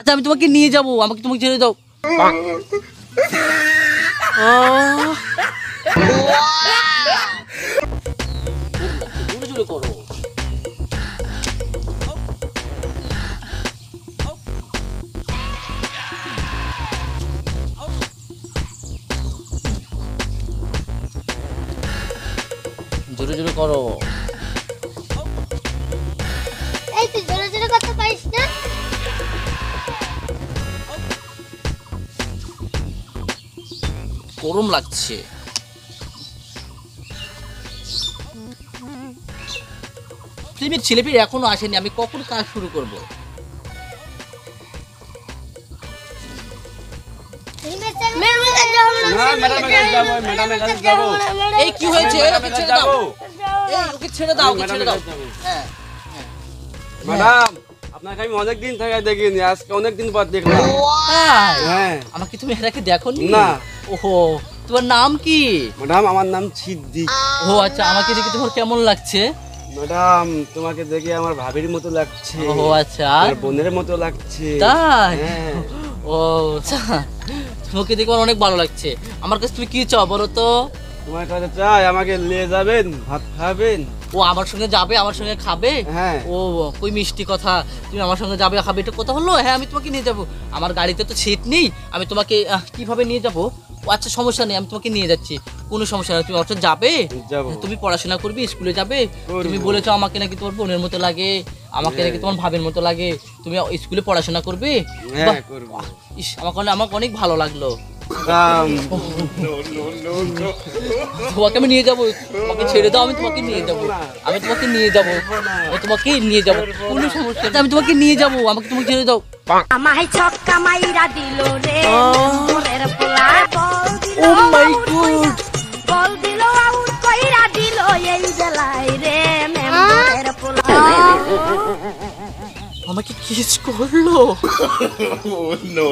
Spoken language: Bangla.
আচ্ছা আমি তোমাকে নিয়ে যাব আমাকে তোমাকে ছেড়ে দাও। জোরে জোরে করো জোরে জোরে করো। গরম লাগছে। ফিল্মের ছেলেপির এখনও আসেনি আমি কখন কাজ শুরু করব? এই কি হয়েছে? ওকে ছেড়ে দাও। এই ওকে ছেড়ে দাও ওকে ছেড়ে দাও। ম্যাডামের কাছে যাব। হ্যাঁ ম্যাডাম আপনাকে আমি অনেক দিন থেকে দেখিনি আজকে অনেক দিন পর দেখলাম। হ্যাঁ। আমাকে তুমি এর আগে দেখো না। ওহো তোমার নাম কি? ম্যাডাম আমার নাম সিদ্দিক। ও আচ্ছা আমাকে দেখে তোমার কেমন লাগছে? ম্যাডাম তোমাকে দেখে আমার ভাবির মতো লাগছে। ও আচ্ছা। আর? বোনের মতো লাগছে। তাই? হ্যাঁ। ও আচ্ছা। তোমাকে দেখে আমার অনেক ভালো লাগছে। আমার কাছে তুমি কি চাও বলো তো? তোমার কাছে চাই আমাকে নিয়ে যাবেন ভাত খাবেন। ও আমার সঙ্গে যাবে আমার সঙ্গে খাবে? হ্যাঁ। ও কই মিষ্টি কথা। তুমি আমার সঙ্গে যাবে খাবে এটা কথা হলো হ্যাঁ আমি তোমাকে নিয়ে যাব। আমার গাড়িতে তো সিট নেই আমি তোমাকে কীভাবে নিয়ে যাব? আচ্ছা সমস্যা নেই আমি তোমাকে নিয়ে যাচ্ছি। কোনো সমস্যা নেই তুমি অর্থাৎ যাবে? তুমি পড়াশোনা করবে স্কুলে যাবে? তুমি বলেছ আমাকে নাকি তোমার বোনের মতো লাগে আমাকে নাকি তোমার ভাবের মতো লাগে। তুমি স্কুলে পড়াশোনা করবে? হ্যাঁ বাহ, করব। ইস আমাকে আমাকে অনেক ভালো লাগল। তোমাকে আমি নিয়ে যাব তোমাকে ছেড়ে দাও আমি তোমাকে নিয়ে যাব। আমি তোমাকে নিয়ে যাব। আমি তোমাকে নিয়ে যাব। কোনো সমস্যা নেই, আমি তোমাকে নিয়ে যাব আমাকে তুমি ছেড়ে দাও। আমায় ছক্কা মাইরা দিল রে আমাকে কিস করল। না